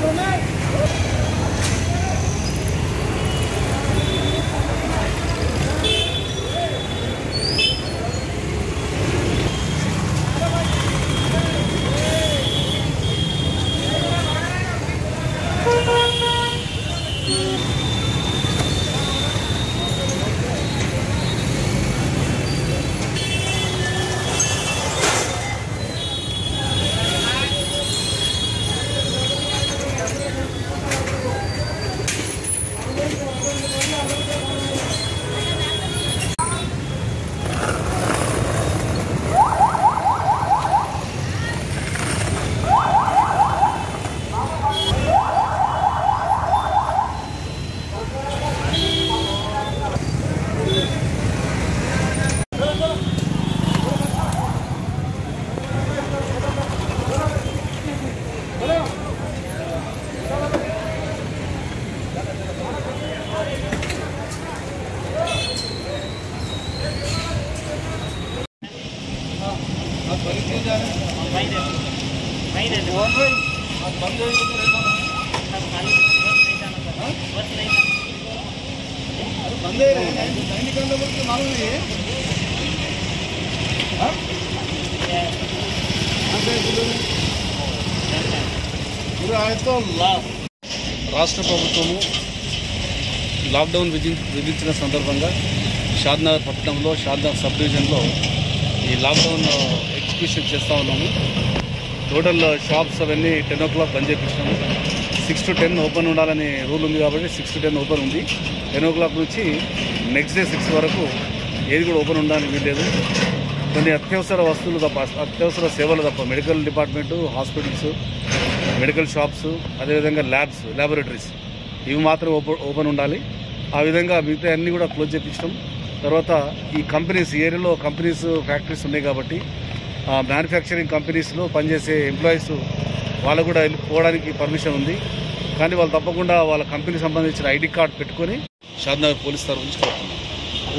Come on, man. రాష్ట్ర ప్రభుత్వము lockdown విధి విధించిన సందర్భంగా షాద్నగర్ పట్టణంలో షాద్నగర్ సబ్ డివిజన్లో ఈ లాక్డౌన్ ఎగ్జిక్యూషన్ చేస్తూ ఉన్నాము. టోటల్ షాప్స్ అవన్నీ టెన్ ఓ క్లాక్ బంద్ చేయించినాము సిక్స్ టు టెన్ ఓపెన్ ఉండాలని రూల్ ఉంది కాబట్టి సిక్స్ టు టెన్ ఓపెన్ ఉంది. టెన్ ఓ క్లాక్ నుంచి నెక్స్ట్ డే సిక్స్ వరకు ఏది కూడా ఓపెన్ ఉండడానికి వీల్లేదు. కొన్ని అత్యవసర వస్తువులు తప్ప అత్యవసర సేవలు తప్ప medical department hospitals medical shops అదేవిధంగా ల్యాబ్స్ ల్యాబొరేటరీస్ ఇవి మాత్రం ఓపెన్ ఓపెన్ ఉండాలి. ఆ విధంగా మిగతా అన్నీ కూడా క్లోజ్ చేయించడం తర్వాత ఈ కంపెనీస్ ఏరియాలో కంపెనీస్ ఫ్యాక్టరీస్ ఉన్నాయి కాబట్టి ఆ మ్యానుఫ్యాక్చరింగ్ కంపెనీస్లో పనిచేసే ఎంప్లాయీస్ వాళ్ళకు కూడా వెళ్ళి పోవడానికి పర్మిషన్ ఉంది. కానీ వాళ్ళు తప్పకుండా వాళ్ళ కంపెనీకి సంబంధించిన ఐడి కార్డ్ పెట్టుకొని షాద్నగర్ పోలీస్ తరఫు నుంచి కోరుతున్నాం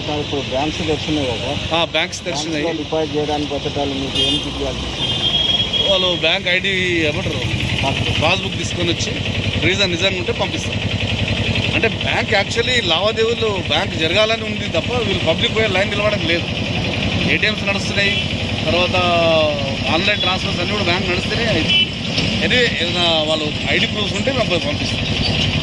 సార్ ఇప్పుడు బ్యాంక్స్ తెరిచినాయి కదా బ్యాంక్స్ తెరిచినాయి బ్యాంక్స్లో డిపాజిట్ చేయడానికి వచ్చేటాలు మీకు ఏం చూపించాలి వాళ్ళు బ్యాంక్ ఐడి ఏమంటారు? పాస్బుక్ తీసుకొని వచ్చి రీజన్ నిజంగా ఉంటే పంపిస్తాం అంటే బ్యాంక్ యాక్చువల్లీ లావాదేవీలు బ్యాంక్ జరగాలని ఉంది తప్ప వీళ్ళు పబ్లిక్ పోయే లైన్ నిలవడం లేదు. ఏటీఎంస్ నడుస్తున్నాయి తర్వాత ఆన్లైన్ ట్రాన్స్ఫర్స్ అన్నీ కూడా బ్యాంక్ నడుస్తూనే అయితే ఏదైనా వాళ్ళు ఐడి ప్రూఫ్స్ ఉంటే మేము పంపిస్తాం.